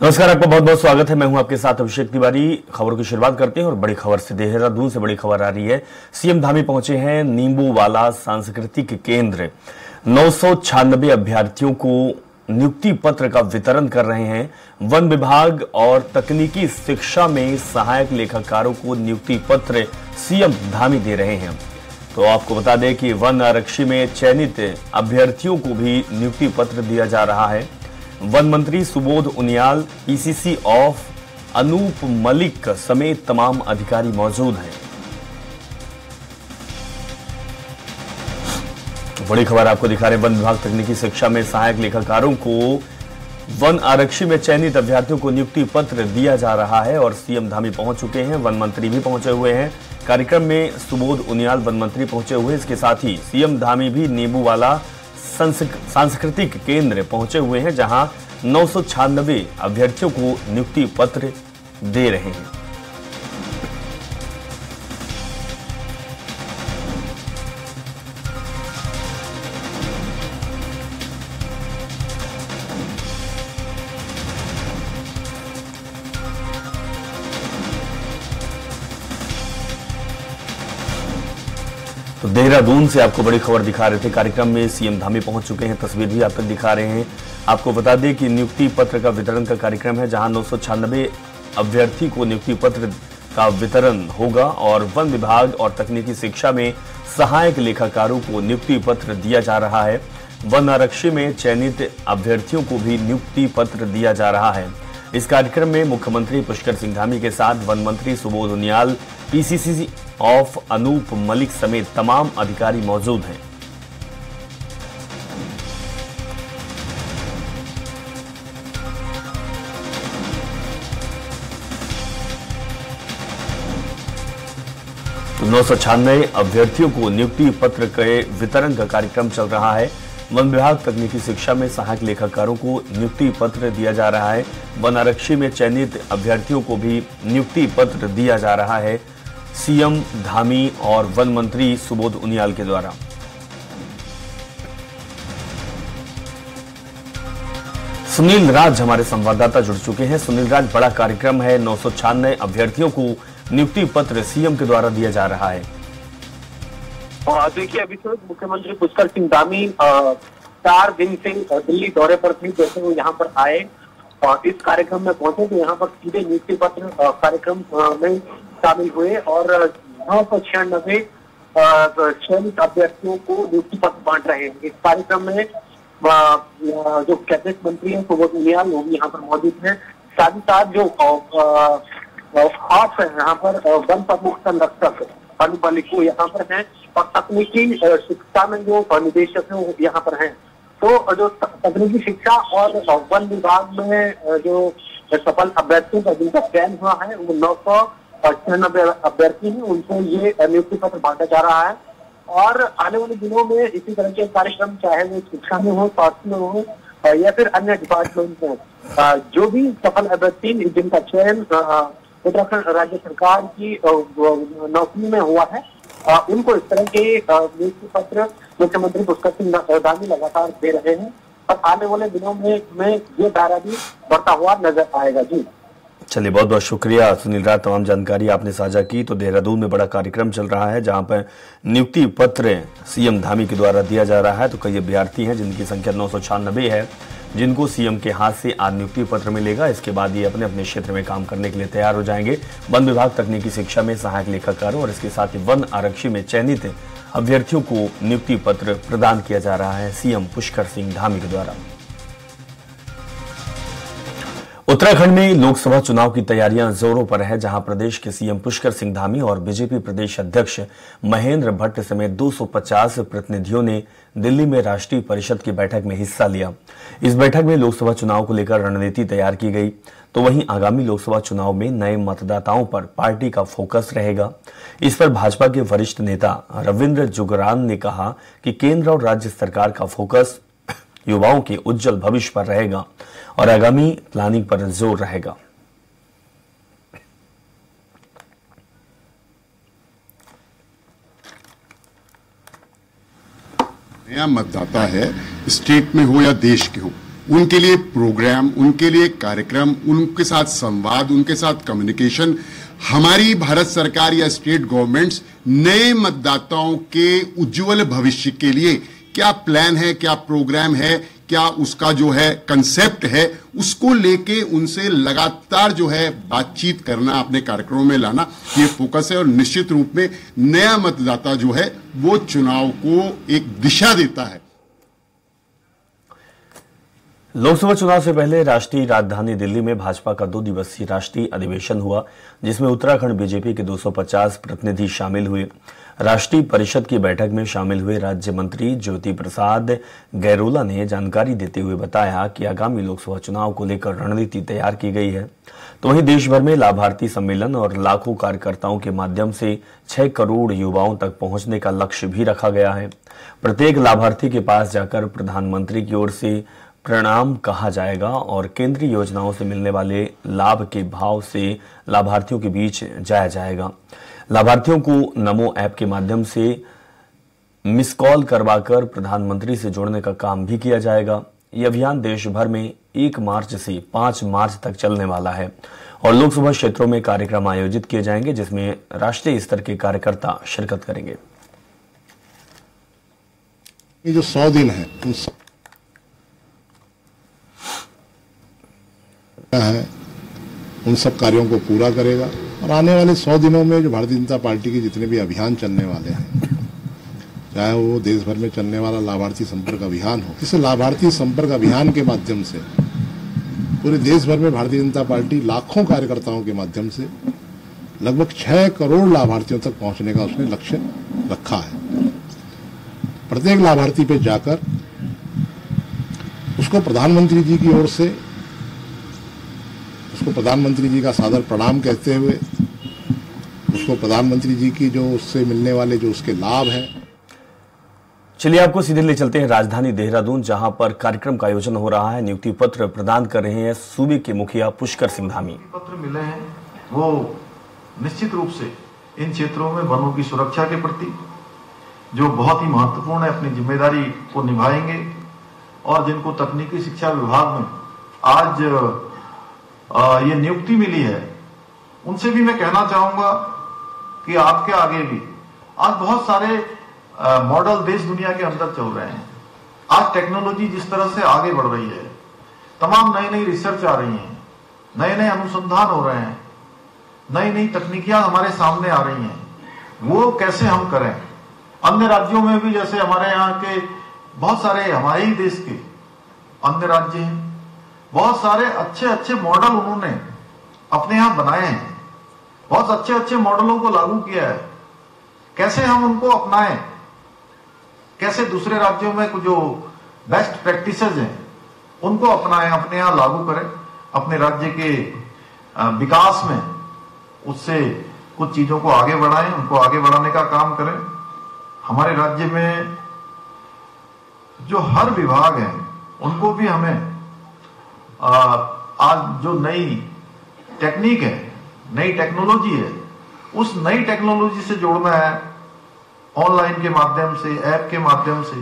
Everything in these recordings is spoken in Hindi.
नमस्कार, आपका बहुत बहुत स्वागत है। मैं हूँ आपके साथ अभिषेक तिवारी। खबरों की शुरुआत करते हैं और बड़ी खबर से देहरादून से बड़ी खबर आ रही है। सीएम धामी पहुँचे हैं नींबू वाला सांस्कृतिक केंद्र। नौ सौ छानबे अभ्यर्थियों को नियुक्ति पत्र का वितरण कर रहे हैं। वन विभाग और तकनीकी शिक्षा में सहायक लेखाकारों को नियुक्ति पत्र सीएम धामी दे रहे हैं। तो आपको बता दें कि वन आरक्षी में चयनित अभ्यर्थियों को भी नियुक्ति पत्र दिया जा रहा है। वन मंत्री सुबोध उनियाल पीसीसी ऑफ़ अनूप मलिक समेत तमाम अधिकारी मौजूद हैं। बड़ी खबर आपको दिखा रहे वन विभाग तकनीकी शिक्षा में सहायक लेखाकारों को वन आरक्षी में चयनित अभ्यर्थियों को नियुक्ति पत्र दिया जा रहा है और सीएम धामी पहुँच चुके हैं। वन मंत्री भी पहुँचे हुए हैं। कार्यक्रम में सुबोध उनियाल वन मंत्री पहुँचे हुए। इसके साथ ही सीएम धामी भी नींबू वाला सांस्कृतिक केंद्र पहुँचे हुए हैं जहाँ नौ सौ छियानबे अभ्यर्थियों को नियुक्ति पत्र दे रहे हैं। तो देहरादून से आपको बड़ी खबर दिखा रहे थे। कार्यक्रम में सीएम धामी पहुँच चुके हैं। तस्वीर भी आप तक दिखा रहे हैं। आपको बता दें कि नियुक्ति पत्र का वितरण का कार्यक्रम है, जहाँ नौ सौ छानबे अभ्यर्थी को नियुक्ति पत्र का वितरण होगा और वन विभाग और तकनीकी शिक्षा में सहायक लेखाकारों को नियुक्ति पत्र दिया जा रहा है। वन आरक्षी में चयनित अभ्यर्थियों को भी नियुक्ति पत्र दिया जा रहा है। इस कार्यक्रम में मुख्यमंत्री पुष्कर सिंह धामी के साथ वन मंत्री सुबोध उनियाल पीसीसी ऑफ़ अनूप मलिक समेत तमाम अधिकारी मौजूद हैं। नौ सौ छियानवे अभ्यर्थियों को नियुक्ति पत्र के वितरण का कार्यक्रम चल रहा है। वन विभाग तकनीकी शिक्षा में सहायक लेखाकारों को नियुक्ति पत्र दिया जा रहा है। वन आरक्षी में चयनित अभ्यर्थियों को भी नियुक्ति पत्र दिया जा रहा है। सीएम धामी और वन मंत्री सुबोध उनियाल के द्वारा। सुनील राज हमारे संवाददाता जुड़ चुके हैं। सुनील राज, बड़ा कार्यक्रम है। नौ सौ अभ्यर्थियों को नियुक्ति पत्र सीएम के द्वारा दिया जा रहा है। देखिए, अभी तो मुख्यमंत्री पुष्कर सिंह धामी चार दिन से दिल्ली दौरे पर थे, जैसे वो यहाँ पर आए। और इस कार्यक्रम में पहुँचे तो यहाँ पर सीधे नियुक्ति पत्र कार्यक्रम में शामिल हुए और नौ सौ छियानबे चयनित अभ्यर्थियों को नियुक्ति पत्र बांट रहे हैं। इस कार्यक्रम में जो कैबिनेट मंत्री हैं सुबोध उनियाल, वो भी यहाँ पर मौजूद है। साथ ही साथ जो खास है, यहाँ पर वन प्रमुख संरक्षक अनुपालिक यहाँ पर हैं। तकनीकी शिक्षा में जो निदेशक है, वो यहाँ पर है। तो जो तकनीकी शिक्षा और वन विभाग में जो सफल अभ्यर्थियों का जिनका चयन हुआ है, वो नौ सौ छियानबे अभ्यर्थी हैं, उनको ये नियुक्ति पत्र बांटा जा रहा है। और आने वाले दिनों में इसी तरह के कार्यक्रम, चाहे वो शिक्षा में हो, स्वास्थ्य में हो या फिर अन्य डिपार्टमेंट में जो भी सफल अभ्यर्थी जिनका चयन उत्तराखंड राज्य सरकार की नौकरी में हुआ है उनको इस तरह के नियुक्ति पत्र मुख्यमंत्री पुष्कर सिंह धामी लगातार दे रहे हैं। और आने वाले दिनों में, में ये दायरा भी बढ़ता हुआ नज़र आएगा। जी। चलिए बहुत बहुत शुक्रिया सुनील राय तमाम जानकारी आपने साझा की। तो देहरादून में बड़ा कार्यक्रम चल रहा है जहाँ पर नियुक्ति पत्र सीएम धामी के द्वारा दिया जा रहा है। तो कई अभ्यर्थी हैं जिनकी संख्या नौ सौ छियानबे है। जिनको सीएम के हाथ से आज नियुक्ति पत्र मिलेगा। इसके बाद ये अपने अपने क्षेत्र में काम करने के लिए तैयार हो जाएँगे। वन विभाग तकनीकी शिक्षा में सहायक लेखाकारों और इसके साथ ही वन आरक्षी में चयनित अभ्यर्थियों को नियुक्ति पत्र प्रदान किया जा रहा है, सीएम पुष्कर सिंह धामी के द्वारा। उत्तराखंड में लोकसभा चुनाव की तैयारियाँ जोरों पर है, जहाँ प्रदेश के सीएम पुष्कर सिंह धामी और बीजेपी प्रदेश अध्यक्ष महेंद्र भट्ट समेत 250 प्रतिनिधियों ने दिल्ली में राष्ट्रीय परिषद की बैठक में हिस्सा लिया। इस बैठक में लोकसभा चुनाव को लेकर रणनीति तैयार की गई। तो वहीं आगामी लोकसभा चुनाव में नए मतदाताओं पर पार्टी का फोकस रहेगा। इस पर भाजपा के वरिष्ठ नेता रविन्द्र जुगरान ने कहा कि केंद्र और राज्य सरकार का फोकस युवाओं के उज्जवल भविष्य पर रहेगा और आगामी प्लानिंग पर ज़ोर रहेगा। नया मतदाता है, स्टेट में हो या देश के हो, उनके लिए प्रोग्राम, उनके लिए कार्यक्रम, उनके साथ संवाद, उनके साथ कम्युनिकेशन हमारी भारत सरकार या स्टेट गवर्नमेंट्स नए मतदाताओं के उज्जवल भविष्य के लिए क्या प्लान है, क्या प्रोग्राम है, क्या उसका जो है कंसेप्ट है, उसको लेके उनसे लगातार जो है बातचीत करना, अपने कार्यक्रमों में लाना, ये फोकस है और निश्चित रूप में नया मतदाता जो है, वो चुनाव को एक दिशा देता है। लोकसभा चुनाव से पहले राष्ट्रीय राजधानी दिल्ली में भाजपा का दो दिवसीय राष्ट्रीय अधिवेशन हुआ, जिसमें उत्तराखंड बीजेपी के 250 प्रतिनिधि शामिल हुए। राष्ट्रीय परिषद की बैठक में शामिल हुए राज्य मंत्री ज्योति प्रसाद गैरोला ने जानकारी देते हुए बताया कि आगामी लोकसभा चुनाव को लेकर रणनीति तैयार की गई है। तो वहीं देश भर में लाभार्थी सम्मेलन और लाखों कार्यकर्ताओं के माध्यम से छह करोड़ युवाओं तक पहुँचने का लक्ष्य भी रखा गया है। प्रत्येक लाभार्थी के पास जाकर प्रधानमंत्री की ओर से प्रणाम कहा जाएगा और केंद्रीय योजनाओं से मिलने वाले लाभ के भाव से लाभार्थियों के बीच जाया जाएगा। लाभार्थियों को नमो ऐप के माध्यम से मिस कॉल करवाकर प्रधानमंत्री से जोड़ने का काम भी किया जाएगा। ये अभियान देश भर में एक मार्च से पाँच मार्च तक चलने वाला है और लोकसभा क्षेत्रों में कार्यक्रम आयोजित किए जाएँगे, जिसमें राष्ट्रीय स्तर के कार्यकर्ता शिरकत करेंगे। ये जो सौ दिन है, उन है, उन सब कार्यों को पूरा करेगा। और आने वाले सौ दिनों में जो भारतीय जनता पार्टी के जितने भी अभियान चलने वाले हैं, चाहे वो देश भर में चलने वाला लाभार्थी संपर्क अभियान हो, इस लाभार्थी संपर्क अभियान के माध्यम से, पूरे देश भर में भारतीय जनता पार्टी लाखों कार्यकर्ताओं के माध्यम से, लगभग छह करोड़ लाभार्थियों तक पहुँचने का उसने लक्ष्य रखा है। प्रत्येक लाभार्थी पे जाकर, उसको प्रधानमंत्री जी की ओर से उसको प्रधानमंत्री जी का सादर प्रणाम कहते हुए उसको प्रधानमंत्री जी की जो उससे मिलने वाले जो उसके लाभ हैं। चलिए आपको सीधे ले चलते हैं राजधानी देहरादून जहाँ पर कार्यक्रम का आयोजन हो रहा है। नियुक्ति पत्र प्रदान कर रहे हैं सूबे के मुखिया पुष्कर सिंह धामी पत्र मिले हैं वो निश्चित रूप से इन क्षेत्रों में वनों की सुरक्षा के प्रति जो बहुत ही महत्वपूर्ण है अपनी ज़िम्मेदारी को निभाएँगे और जिनको तकनीकी शिक्षा विभाग में आज ये नियुक्ति मिली है। उनसे भी मैं कहना चाहूँगा कि आपके आगे भी। आज बहुत सारे मॉडल देश दुनिया के अंदर चल रहे हैं। आज टेक्नोलॉजी जिस तरह से आगे बढ़ रही है, तमाम नई नई रिसर्च आ रही हैं नए नए अनुसंधान हो रहे हैं नई नई तकनीकियाँ हमारे सामने आ रही हैं। वो कैसे हम करें? अन्य राज्यों में भी जैसे हमारे यहाँ के बहुत सारे हमारे ही देश के अन्य राज्य हैं। बहुत सारे अच्छे अच्छे मॉडल उन्होंने अपने यहाँ बनाए हैं। बहुत अच्छे अच्छे मॉडलों को लागू किया है। कैसे हम उनको अपनाएँ? कैसे दूसरे राज्यों में जो बेस्ट प्रैक्टिस हैं, उनको अपनाएँ, अपने यहाँ लागू करें, अपने राज्य के विकास में उससे कुछ चीज़ों को आगे बढ़ाएँ, उनको आगे बढ़ाने का काम करें। हमारे राज्य में जो हर विभाग है, उनको भी हमें आज जो नई टेक्निक है, नई टेक्नोलॉजी है, उस नई टेक्नोलॉजी से जोड़ना है ऑनलाइन के माध्यम से ऐप के माध्यम से,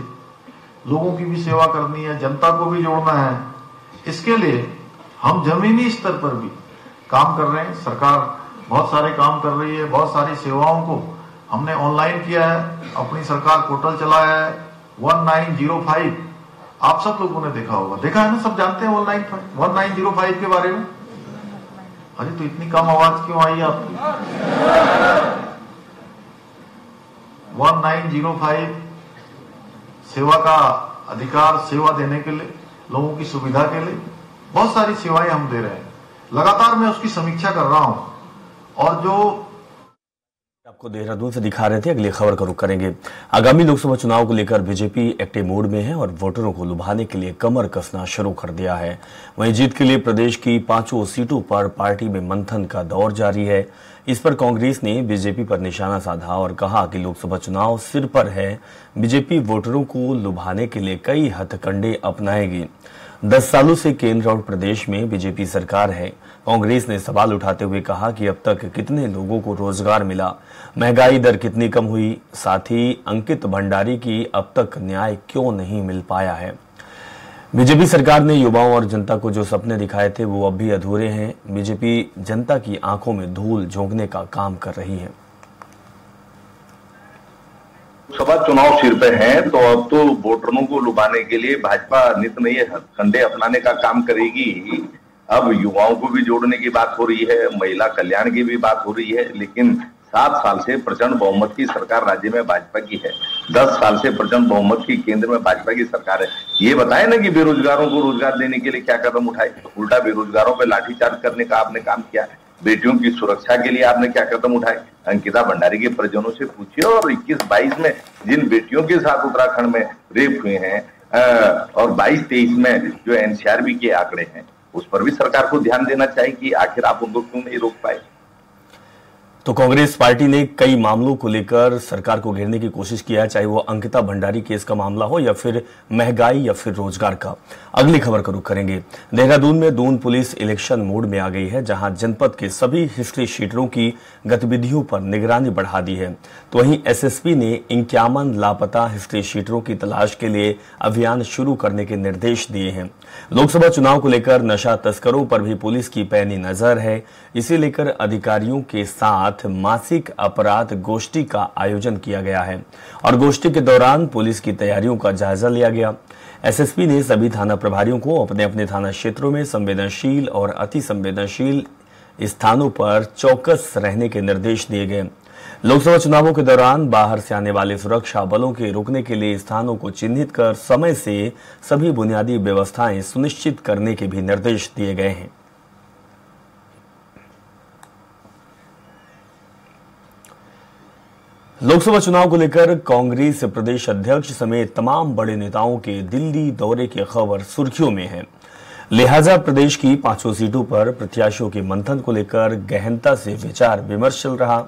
लोगों की भी सेवा करनी है, जनता को भी जोड़ना है। इसके लिए हम जमीनी स्तर पर भी काम कर रहे हैं। सरकार बहुत सारे काम कर रही है, बहुत सारी सेवाओं को हमने ऑनलाइन किया है, अपनी सरकार पोर्टल चलाया है वन नाइन ज़ीरो फाइव आप सब लोगों ने देखा होगा। देखा है ना? सब जानते हैं one nine one nine zero five के बारे में? अरे तो इतनी कम आवाज़ क्यों आई आपकी? वन नाइन ज़ीरो फाइव सेवा का अधिकार, सेवा देने के लिए, लोगों की सुविधा के लिए, बहुत सारी सेवाएँ हम दे रहे हैं। लगातार मैं उसकी समीक्षा कर रहा हूँ। और जो आपको देहरादून से दिखा रहे थे, अगली खबर का रुख करेंगे। आगामी लोकसभा चुनाव को लेकर बीजेपी एक्टिव मोड में है और वोटरों को लुभाने के लिए कमर कसना शुरू कर दिया है। वहीं जीत के लिए प्रदेश की पाँचों सीटों पर पार्टी में मंथन का दौर जारी है। इस पर कांग्रेस ने बीजेपी पर निशाना साधा और कहा कि लोकसभा चुनाव सिर पर है। बीजेपी वोटरों को लुभाने के लिए कई हथकंडे अपनाएगी। दस सालों से केंद्र और प्रदेश में बीजेपी सरकार है। कांग्रेस ने सवाल उठाते हुए कहा कि अब तक कितने लोगों को रोज़गार मिला? महँगाई दर कितनी कम हुई? साथ ही अंकित भंडारी की अब तक न्याय क्यों नहीं मिल पाया है? बीजेपी सरकार ने युवाओं और जनता को जो सपने दिखाए थे, वो अब भी अधूरे हैं। बीजेपी जनता की आँखों में धूल झोंकने का काम कर रही है। सभा चुनाव सिर पे हैं तो अब तो वोटरों को लुभाने के लिए भाजपा नित नए कंधे अपनाने का काम करेगी। अब युवाओं को भी जोड़ने की बात हो रही है, महिला कल्याण की भी बात हो रही है, लेकिन सात साल से प्रचंड बहुमत की सरकार राज्य में भाजपा की है। दस साल से प्रचंड बहुमत की केंद्र में भाजपा की सरकार है। ये बताए ना कि बेरोजगारों को रोज़गार देने के लिए क्या कदम उठाए? उल्टा बेरोजगारों पर लाठीचार्ज करने का आपने काम किया है। बेटियों की सुरक्षा के लिए आपने क्या कदम उठाए? अंकिता भंडारी के परिजनों से पूछिए और 21-22 में जिन बेटियों के साथ उत्तराखंड में रेप हुए हैं और 22-23 में जो एनसीआरबी के आंकड़े हैं, उस पर भी सरकार को ध्यान देना चाहिए कि आखिर आप उनको क्यों नहीं रोक पाए? तो कांग्रेस पार्टी ने कई मामलों को लेकर सरकार को घेरने की कोशिश किया चाहे वो अंकिता भंडारी केस का मामला हो या फिर महँगाई या फिर रोज़गार का। अगली खबर का रुख करेंगे। देहरादून में दून पुलिस इलेक्शन मोड में आ गई है, जहाँ जनपद के सभी हिस्ट्री शीटरों की गतिविधियों पर निगरानी बढ़ा दी है। तो वहीं एसएसपी ने इक्यावन लापता हिस्ट्री शीटरों की तलाश के लिए अभियान शुरू करने के निर्देश दिए हैं। लोकसभा चुनाव को लेकर नशा तस्करों पर भी पुलिस की पैनी नज़र है। इसे लेकर अधिकारियों के साथ साथ मासिक अपराध गोष्ठी का आयोजन किया गया है और गोष्ठी के दौरान पुलिस की तैयारियों का जायजा लिया गया। एसएसपी ने सभी थाना प्रभारियों को अपने अपने थाना क्षेत्रों में संवेदनशील और अति संवेदनशील स्थानों पर चौकस रहने के निर्देश दिए गए। लोकसभा चुनावों के दौरान बाहर से आने वाले सुरक्षा बलों के रुकने के लिए स्थानों को चिन्हित कर समय से सभी बुनियादी व्यवस्थाएँ सुनिश्चित करने के भी निर्देश दिए गए हैं। लोकसभा चुनाव को लेकर कांग्रेस प्रदेश अध्यक्ष समेत तमाम बड़े नेताओं के दिल्ली दौरे की खबर सुर्खियों में है। लिहाजा प्रदेश की पाँचों सीटों पर प्रत्याशियों के मंथन को लेकर गहनता से विचार विमर्श चल रहा।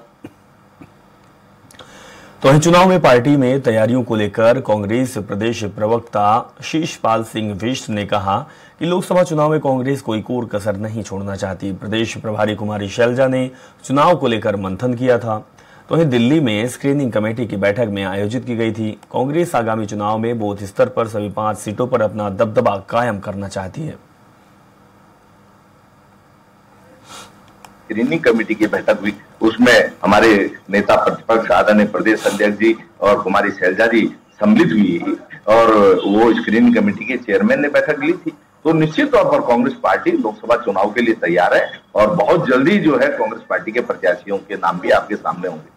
तो वहीं चुनाव में पार्टी में तैयारियों को लेकर कांग्रेस प्रदेश प्रवक्ता शीशपाल सिंह विष्ट ने कहा कि लोकसभा चुनाव में कांग्रेस कोई कोर कसर नहीं छोड़ना चाहती। प्रदेश प्रभारी कुमारी शैलजा ने चुनाव को लेकर मंथन किया था। तो वहीं दिल्ली में स्क्रीनिंग कमेटी की बैठक में आयोजित की गई थी। कांग्रेस आगामी चुनाव में बूथ स्तर पर सभी पाँच सीटों पर अपना दबदबा कायम करना चाहती है। स्क्रीनिंग कमेटी की बैठक हुई। उसमें हमारे नेता प्रतिपक्ष आदरणीय प्रदेश अध्यक्ष जी और कुमारी शैलजा जी सम्मिलित हुई और वो स्क्रीनिंग कमेटी के चेयरमैन ने बैठक ली थी। तो निश्चित तौर पर कांग्रेस पार्टी लोकसभा चुनाव के लिए तैयार है और बहुत जल्दी जो है कांग्रेस पार्टी के प्रत्याशियों के नाम भी आपके सामने होंगे।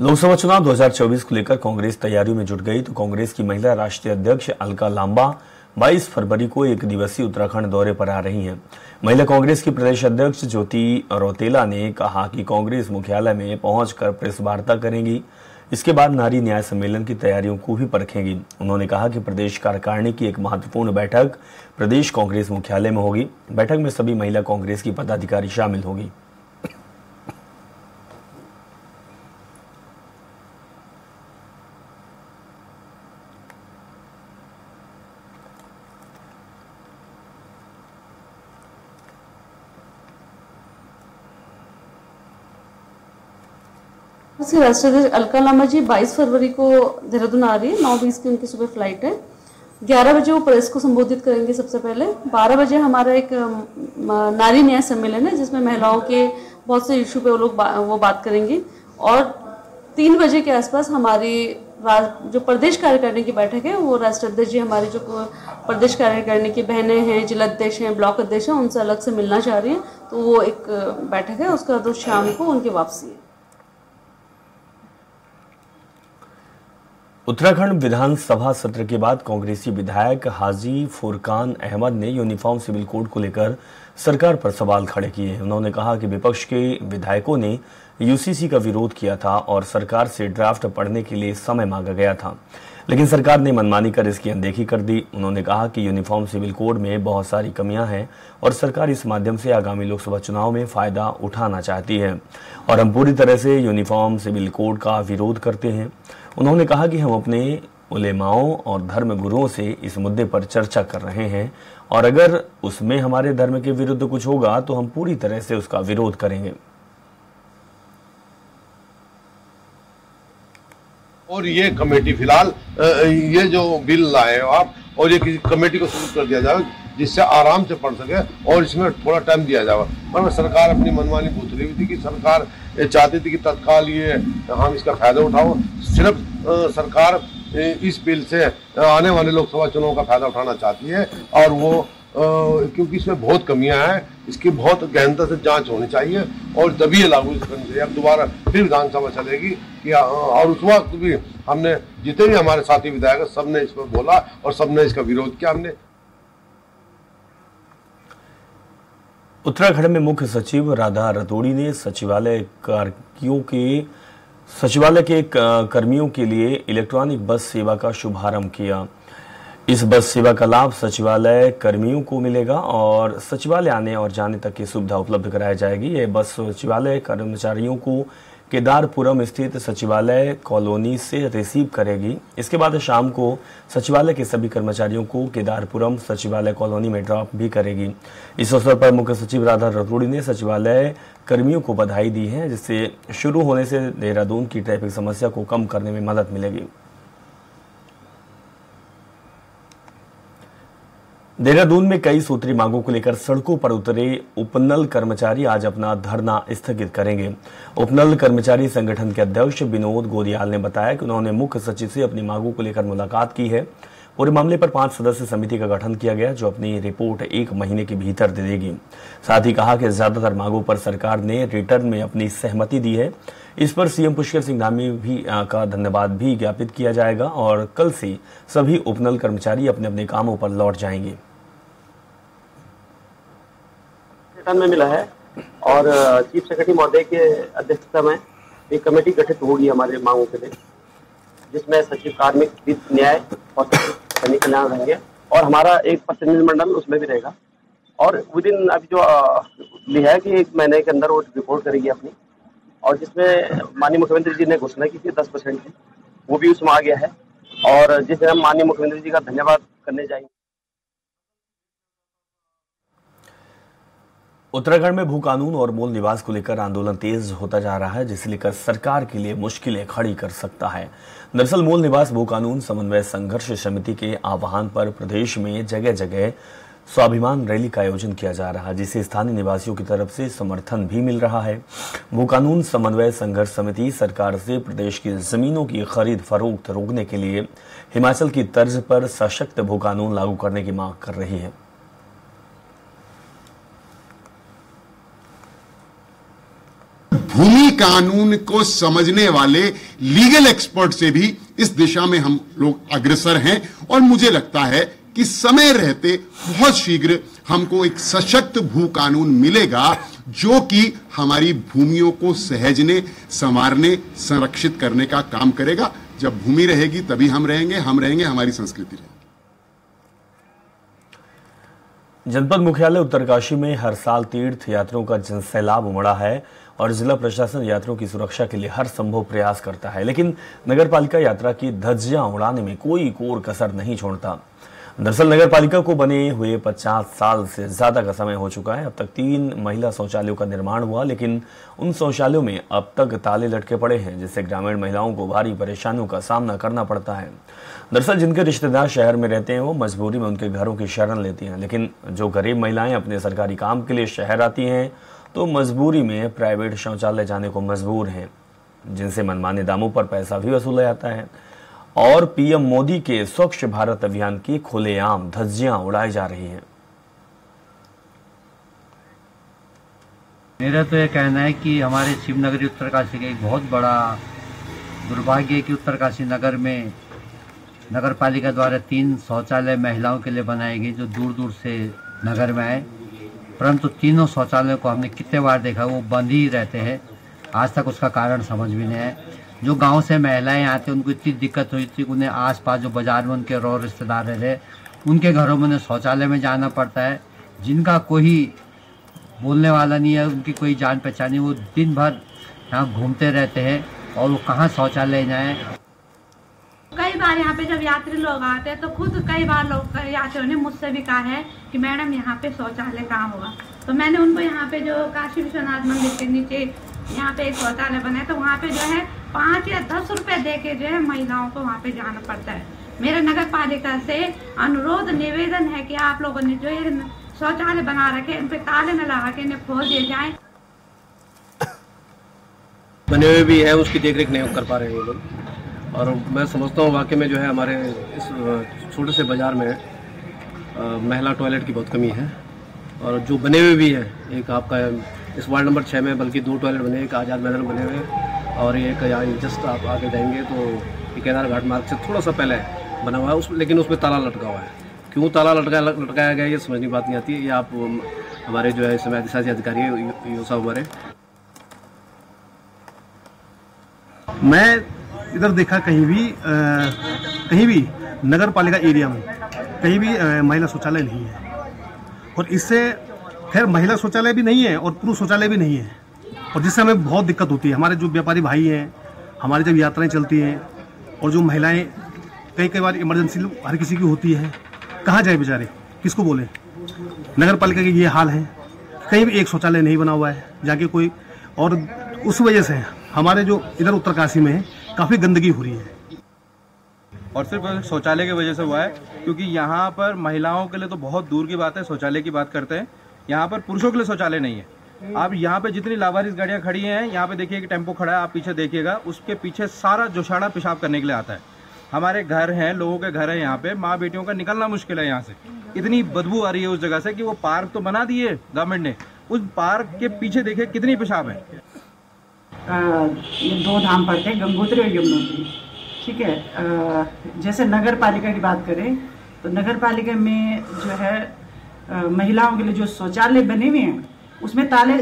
लोकसभा चुनाव 2024 को लेकर कांग्रेस तैयारियों में जुट गई तो कांग्रेस की महिला राष्ट्रीय अध्यक्ष अलका लांबा 22 फरवरी को एक दिवसीय उत्तराखंड दौरे पर आ रही हैं। महिला कांग्रेस की प्रदेश अध्यक्ष ज्योति रौतेला ने कहा कि कांग्रेस मुख्यालय में पहुंचकर प्रेस वार्ता करेंगी, इसके बाद नारी न्याय सम्मेलन की तैयारियों को भी परखेंगी। उन्होंने कहा कि प्रदेश कार्यकारिणी की एक महत्वपूर्ण बैठक प्रदेश कांग्रेस मुख्यालय में होगी। बैठक में सभी महिला कांग्रेस की पदाधिकारी शामिल होगी। राष्ट्राध्यक्ष अलका लामा जी 22 फरवरी को देहरादून आ रही है नौ बीस की उनकी सुबह फ़्लाइट है। 11 बजे वो प्रेस को संबोधित करेंगे सबसे पहले। 12 बजे हमारा एक नारी न्याय सम्मेलन है जिसमें महिलाओं के बहुत से इशू पे वो लोग बा, वो बात करेंगे। और तीन बजे के आसपास हमारी जो प्रदेश कार्यकारिणी की बैठक है वो राष्ट्र अध्यक्ष जी हमारी जो प्रदेश कार्यकारिणी की बहनें हैं जिला अध्यक्ष हैं ब्लॉक अध्यक्ष हैं उनसे अलग से मिलना चाह रही हैं। तो वो एक बैठक है उसका तो शाम को उनकी वापसी है। उत्तराखंड विधानसभा सत्र के बाद कांग्रेसी विधायक हाजी फुरकान अहमद ने यूनिफॉर्म सिविल कोड को लेकर सरकार पर सवाल खड़े किए। उन्होंने कहा कि विपक्ष के विधायकों ने यूसीसी का विरोध किया था और सरकार से ड्राफ्ट पढ़ने के लिए समय मांगा गया था। लेकिन सरकार ने मनमानी कर इसकी अनदेखी कर दी। उन्होंने कहा कि यूनिफॉर्म सिविल कोड में बहुत सारी कमियाँ हैं और सरकार इस माध्यम से आगामी लोकसभा चुनाव में फ़ायदा उठाना चाहती है। और हम पूरी तरह से यूनिफॉर्म सिविल कोड का विरोध करते हैं। उन्होंने कहा कि हम अपने उलेमाओं और धर्म गुरुओं से इस मुद्दे पर चर्चा कर रहे हैं और अगर उसमें हमारे धर्म के विरुद्ध कुछ होगा तो हम पूरी तरह से उसका विरोध करेंगे। और ये कमेटी फ़िलहाल ये जो बिल लाए आप, और ये किसी कमेटी को शुरू कर दिया जाए जिससे आराम से पढ़ सके और इसमें थोड़ा टाइम दिया जाए। पर सरकार अपनी मनमानी पूछ रही थी कि सरकार, ये चाहती थी कि तत्काल ये, हम इसका फ़ायदा उठाओ सिर्फ़ सरकार इस बिल से आने वाले लोकसभा चुनाव का फ़ायदा उठाना चाहती है और वो क्योंकि इसमें बहुत कमियाँ हैं, इसकी बहुत गहनता से जाँच होनी चाहिए और तभी ये लागू अब दोबारा फिर विधानसभा चलेगी कि और उस वक्त भी हमने, जितने भी हमारे साथी विधायक सबने इस पर बोला और सबने इसका विरोध किया हमने। उत्तराखंड में मुख्य सचिव राधा रतोड़ी ने सचिवालय कार्यों के, सचिवालय के कर्मियों के लिए इलेक्ट्रॉनिक बस सेवा का शुभारंभ किया। इस बस सेवा का लाभ सचिवालय कर्मियों को मिलेगा और सचिवालय आने और जाने तक की सुविधा उपलब्ध कराई जाएगी। यह बस सचिवालय कर्मचारियों को केदारपुरम स्थित सचिवालय कॉलोनी से रिसीव करेगी। इसके बाद शाम को सचिवालय के सभी कर्मचारियों को केदारपुरम सचिवालय कॉलोनी में ड्रॉप भी करेगी। इस अवसर पर मुख्य सचिव राधा रतूड़ी ने सचिवालय कर्मियों को बधाई दी है, जिससे शुरू होने से देहरादून की ट्रैफ़िक समस्या को कम करने में मदद मिलेगी। देहरादून में कई सूत्री मांगों को लेकर सड़कों पर उतरे उपनल कर्मचारी आज अपना धरना स्थगित करेंगे। उपनल कर्मचारी संगठन के अध्यक्ष विनोद गोदियाल ने बताया कि उन्होंने मुख्य सचिव से अपनी मांगों को लेकर मुलाकात की है। पूरे मामले पर पाँच सदस्य समिति का गठन किया गया, जो अपनी रिपोर्ट एक महीने के भीतर दे देगी। साथ ही कहा कि ज़्यादातर मांगों पर सरकार ने रिटर्न में अपनी सहमति दी है। इस पर सीएम पुष्कर सिंह धामी भी का धन्यवाद भी ज्ञापित किया जाएगा और कल से सभी उपनल कर्मचारी अपने अपने कामों पर लौट जाएँगे। में मिला है और चीफ सेक्रेटरी महोदय के अध्यक्षता में एक कमेटी गठित होगी हमारे मांगों के लिए, जिसमें सचिव, कार्मिक, वित्त, न्याय और सैनिक कल्याण रहेंगे और हमारा एक प्रतिनिधिमंडल उसमें भी रहेगा। और विद इन अभी जो लिया है कि एक महीने के अंदर वो रिपोर्ट करेगी अपनी और जिसमें माननीय मुख्यमंत्री जी ने घोषणा की थी दस परसेंट की, वो भी उसमें आ गया है। और जिसे हम माननीय मुख्यमंत्री जी का धन्यवाद करने जाएँगे। उत्तराखंड में भू कानून और मूल निवास को लेकर आंदोलन तेज होता जा रहा है, जिसे लेकर सरकार के लिए मुश्किलें खड़ी कर सकता है। दरअसल मूल निवास भू कानून समन्वय संघर्ष समिति के आह्वान पर प्रदेश में जगह जगह स्वाभिमान रैली का आयोजन किया जा रहा है, जिसे स्थानीय निवासियों की तरफ़ से समर्थन भी मिल रहा है। भू कानून समन्वय संघर्ष समिति सरकार से प्रदेश की जमीनों की खरीद फरोख्त रोकने के लिए हिमाचल की तर्ज पर सशक्त भू कानून लागू करने की मांग कर रही है भूमि कानून को समझने वाले लीगल एक्सपर्ट से भी इस दिशा में हम लोग अग्रसर हैं और मुझे लगता है कि समय रहते बहुत शीघ्र हमको एक सशक्त भू कानून मिलेगा जो कि हमारी भूमियों को सहजने, संवारने, संरक्षित करने का काम करेगा। जब भूमि रहेगी तभी हम रहेंगे हम रहेंगे, हमारी संस्कृति रहेगी। जनपद मुख्यालय उत्तरकाशी में हर साल तीर्थ यात्रियों का जनसैलाब उमड़ा है। और जिला प्रशासन यात्रियों की सुरक्षा के लिए हर संभव प्रयास करता है। लेकिन नगर पालिका यात्रा की धज्जियाँ उड़ाने में कोई कोर कसर नहीं छोड़ता। दरअसल नगर पालिका को बने हुए 50 साल से ज़्यादा का समय हो चुका है। अब तक तीन महिला शौचालयों का निर्माण हुआ, लेकिन उन शौचालयों में अब तक ताले लटके पड़े हैं, जिससे ग्रामीण महिलाओं को भारी परेशानियों का सामना करना पड़ता है। दरअसल जिनके रिश्तेदार शहर में रहते हैं, वो मजबूरी में उनके घरों की शरण लेती हैं। लेकिन जो गरीब महिलाएँ अपने सरकारी काम के लिए शहर आती हैं तो मजबूरी में प्राइवेट शौचालय जाने को मजबूर हैं, जिनसे मनमाने दामों पर पैसा भी वसूला जाता है। और पीएम मोदी के स्वच्छ भारत अभियान की खुलेआम धज्जियाँ उड़ाई जा रही हैं। मेरा तो ये कहना है कि हमारे शिवनगरी उत्तरकाशी का एक बहुत बड़ा दुर्भाग्य है कि उत्तरकाशी नगर में नगर पालिका द्वारा तीन शौचालय महिलाओं के लिए बनाए गए जो दूर दूर से नगर में आए। परंतु तीनों शौचालयों को हमने कितने बार देखा वो बंद ही रहते हैं। आज तक उसका कारण समझ भी नहीं है जो गाँव से महिलाएँ आते उनको इतनी दिक्कत हुई थी उन्हें आसपास जो बाज़ार में उनके रो रिश्तेदार रहे उनके घरों में उन्हें शौचालय में जाना पड़ता है। जिनका कोई बोलने वाला नहीं है, उनकी कोई जान पहचान नहीं, वो दिन भर यहाँ घूमते रहते हैं और वो कहाँ शौचालय जाएँ। कई बार यहाँ पे जब यात्री लोग आते हैं तो खुद कई बार लोग यात्रियों ने मुझसे भी कहा है कि मैडम, यहाँ पे शौचालय कहाँ होगा? तो मैंने उनको यहाँ पे जो काशी विश्वनाथ मंदिर के नीचे यहाँ पे एक शौचालय बनाया तो वहाँ पे जो है पाँच या दस रुपए दे के जो है महिलाओं को वहाँ पे जाना पड़ता है। मेरे नगर पालिका से अनुरोध, निवेदन है कि आप लोगों ने जो ये शौचालय बना रखे इन पे ताले न लगा के इन्हें खोल दिए जाए। बने हुए भी है, उसकी देख रेख नहीं कर पा रहे हैं लोग। और मैं समझता हूँ वाकई में जो है हमारे इस छोटे से बाज़ार में महिला टॉयलेट की बहुत कमी है। और जो बने हुए भी हैं, एक आपका इस वार्ड नंबर छः में, बल्कि दो टॉयलेट बने, एक आज़ाद मैदान बने हुए, और एक यहाँ जस्ट आप आगे जाएँगे तो केदार घाट मार्ग से थोड़ा सा पहले बना हुआ है, उस, लेकिन उसमें ताला लटका हुआ है। क्यों ताला लटका, लटकाया गया ये समझने की बात नहीं आती। ये आप हमारे जो है इस समय अधिशासी अधिकारी योसा हमारे मैं इधर देखा कहीं भी अ, कहीं भी नगर पालिका एरिया में कहीं भी अ, महिला शौचालय नहीं है। और इससे खैर महिला शौचालय भी नहीं है और पुरुष शौचालय भी नहीं है। और जिससे हमें बहुत दिक्कत होती है। हमारे जो व्यापारी भाई हैं हमारी जब यात्राएँ चलती हैं और जो महिलाएँ कई कई बार इमरजेंसी हर किसी की होती है कहाँ जाए बेचारे? किसको बोले? नगर पालिका के ये हाल है कहीं भी एक शौचालय नहीं बना हुआ है जाके कोई और उस वजह से हमारे जो इधर उत्तरकाशी में है काफ़ी गंदगी हो रही है। और सिर्फ़ शौचालय की वजह से हुआ है, क्योंकि यहाँ पर महिलाओं के लिए तो बहुत दूर की बात है, शौचालय की बात करते हैं। यहाँ पर पुरुषों के लिए शौचालय नहीं है। आप यहाँ पे जितनी लावारिस गाड़ियाँ खड़ी हैं, यहाँ पे देखिए टेंपो खड़ा है, आप पीछे देखिएगा, उसके पीछे सारा जोशाड़ा पेशाब करने के लिए आता है। हमारे घर हैं, लोगों के घर है यहाँ पे, माँ बेटियों का निकलना मुश्किल है यहाँ से। इतनी बदबू आ रही है उस जगह से कि वो पार्क तो बना दिए गवर्नमेंट ने, उस पार्क के पीछे देखिए कितनी पेशाब है। दो धाम पड़ते हैं गंगोत्री और यमुनोत्री। ठीक है जैसे नगर पालिका की बात करें तो नगर पालिका में जो है महिलाओं के लिए जो शौचालय बने हुए हैं उसमें ताले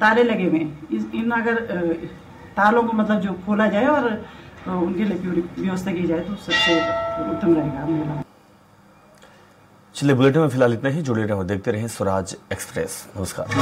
ताले लगे हुए हैं। इन अगर तालों को मतलब जो खोला जाए और अ, उनके लिए पूरी व्यवस्था की जाए तो सबसे उत्तम रहेगा महिलाओं। चलिए बुलेटिन में फ़िलहाल इतना ही जुड़े रहो देखते रहें स्वराज एक्सप्रेस। नमस्कार।